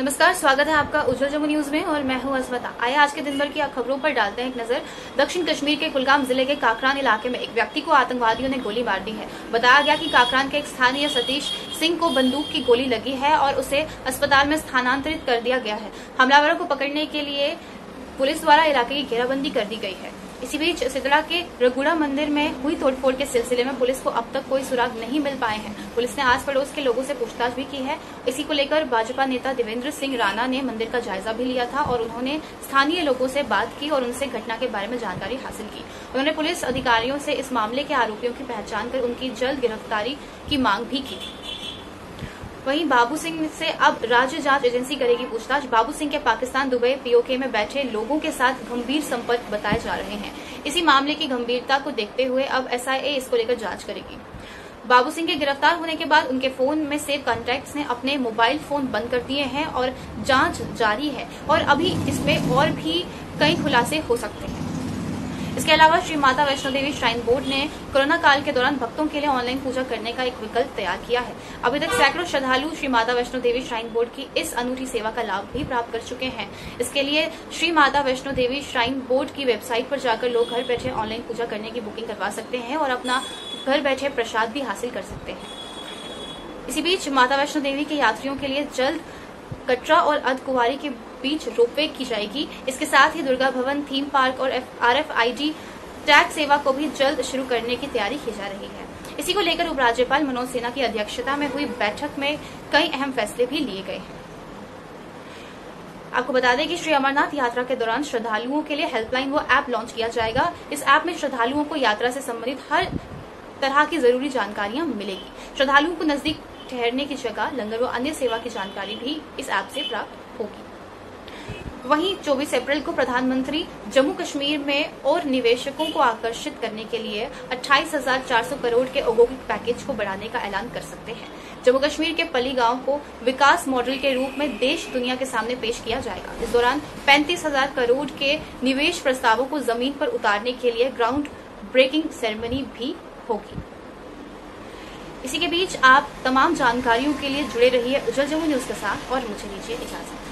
नमस्कार, स्वागत है आपका उज्जवल जम्मू न्यूज़ में और मैं हूँ अस्वता। आइए आज के दिन भर की खबरों पर डालते हैं एक नज़र। दक्षिण कश्मीर के कुलगाम ज़िले के काकरान इलाके में एक व्यक्ति को आतंकवादियों ने गोली मार दी है। बताया गया कि काकरान के एक स्थानीय सतीश सिंह को बंदूक की गोली लगी है और उसे अस्पताल में स्थानांतरित कर दिया गया है। हमलावरों को पकड़ने के लिए पुलिस द्वारा इलाके की घेराबंदी कर दी गई है। इसी बीच सितला के रघुड़ा मंदिर में हुई तोड़फोड़ के सिलसिले में पुलिस को अब तक कोई सुराग नहीं मिल पाए हैं। पुलिस ने आस पड़ोस के लोगों से पूछताछ भी की है। इसी को लेकर भाजपा नेता देवेंद्र सिंह राणा ने मंदिर का जायजा भी लिया था और उन्होंने स्थानीय लोगों से बात की और उनसे घटना के बारे में जानकारी हासिल की। उन्होंने पुलिस अधिकारियों से इस मामले के आरोपियों की पहचान कर उनकी जल्द गिरफ्तारी की मांग भी की थी। वहीं बाबू सिंह से अब राज्य जाँच एजेंसी करेगी पूछताछ। बाबू सिंह के पाकिस्तान दुबई पीओके में बैठे लोगों के साथ गंभीर संपर्क बताए जा रहे हैं। इसी मामले की गंभीरता को देखते हुए अब एसआईए इसको लेकर जाँच करेगी। बाबू सिंह के गिरफ़्तार होने के बाद उनके फ़ोन में सेव कॉन्टैक्ट्स ने अपने मोबाइल फ़ोन बंद कर दिए हैं और जाँच जारी है और अभी इसमें और भी कई खुलासे हो सकते हैं। इसके अलावा श्री माता वैष्णो देवी श्राइन बोर्ड ने कोरोना काल के दौरान भक्तों के लिए ऑनलाइन पूजा करने का एक विकल्प तैयार किया है। अभी तक सैकड़ों श्रद्धालु श्री माता वैष्णो देवी श्राइन बोर्ड की इस अनूठी सेवा का लाभ भी प्राप्त कर चुके हैं। इसके लिए श्री माता वैष्णो देवी श्राइन बोर्ड की वेबसाइट पर जाकर लोग घर बैठे ऑनलाइन पूजा करने की बुकिंग करवा सकते हैं और अपना घर बैठे प्रसाद भी हासिल कर सकते हैं। इसी बीच माता वैष्णो देवी के यात्रियों के लिए जल्द कटरा और अर्धकुवारी के बीच रोपवे की जाएगी। इसके साथ ही दुर्गा भवन थीम पार्क और R F I D tag सेवा को भी जल्द शुरू करने की तैयारी की जा रही है। इसी को लेकर उपराज्यपाल मनोज सिन्हा की अध्यक्षता में हुई बैठक में कई अहम फैसले भी लिए गए आपको बता दें कि श्री अमरनाथ यात्रा के दौरान श्रद्धालुओं के लिए हेल्पलाइन वो ऐप लॉन्च किया जाएगा। इस ऐप में श्रद्धालुओं को यात्रा से संबंधित हर तरह की ज़रूरी जानकारियाँ मिलेगी। श्रद्धालुओं को नज़दीक ठहरने की जगह, लंगर व अन्य सेवा की जानकारी भी इस ऐप से प्राप्त होगी। वहीं 24 अप्रैल को प्रधानमंत्री जम्मू कश्मीर में और निवेशकों को आकर्षित करने के लिए 28,400 करोड़ के औद्योगिक पैकेज को बढ़ाने का ऐलान कर सकते हैं। जम्मू कश्मीर के पली गाँव को विकास मॉडल के रूप में देश दुनिया के सामने पेश किया जाएगा। इस दौरान पैंतीस हज़ार करोड़ के निवेश प्रस्तावों को ज़मीन पर उतारने के लिए ग्राउंड ब्रेकिंग सेरेमनी भी होगी। इसी के बीच आप तमाम जानकारियों के लिए जुड़े रहिए उज्जवल जम्मू न्यूज़ के साथ और मुझे लीजिए इजाज़त।